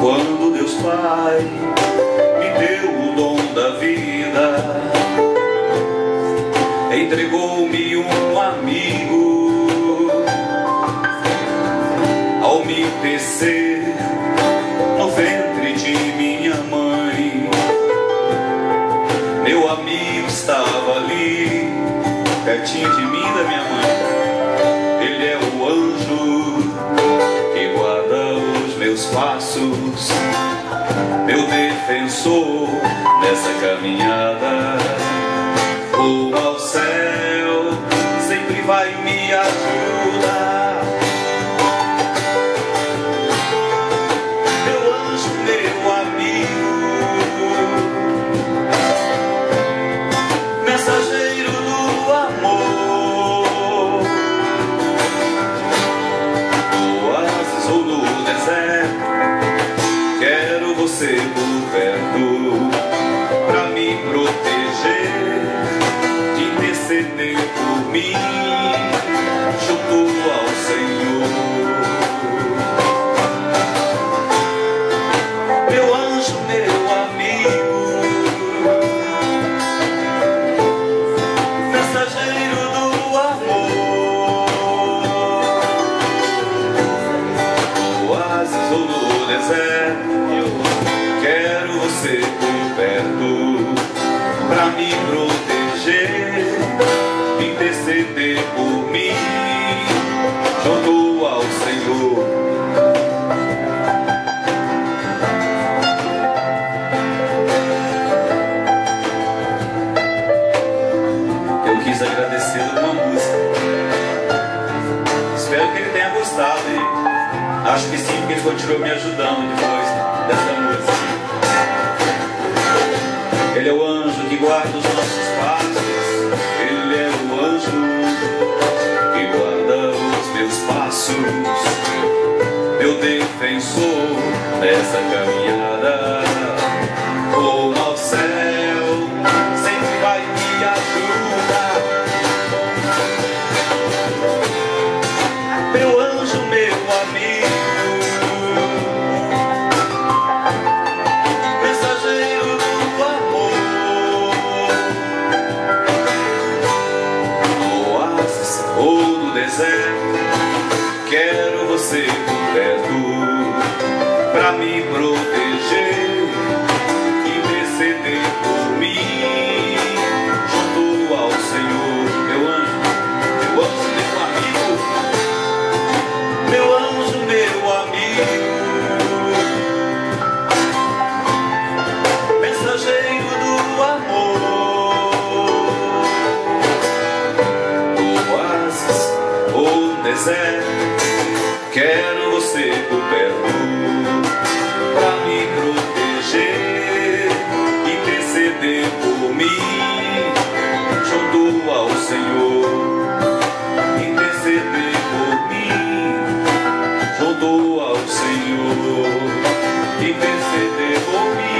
Quando Deus Pai me deu o dom da vida, entregou-me um amigo ao me tecer no ventre de minha mãe. Meu amigo estava ali, pertinho de mim da minha mãe. Passos, meu defensor nessa caminhada. Rumo ao céu, sempre vai me ajudar. Você por pra me proteger, de interceder por mim, me proteger, interceder por mim, junto ao Senhor. Eu quis agradecer uma música. Espero que ele tenha gostado e acho que sim, porque ele continuou me ajudando depois defensor nessa caminhada. Rumo ao céu, sempre vai me ajudar. Meu anjo, meu amigo, mensageiro do amor. Oásis ou no deserto, quero você pra me proteger, interceder por mim, junto ao Senhor, meu anjo, meu anjo, meu amigo. Meu anjo, meu amigo, mensageiro do amor. Oásis ou deserto, quero você por perto ser devolvido.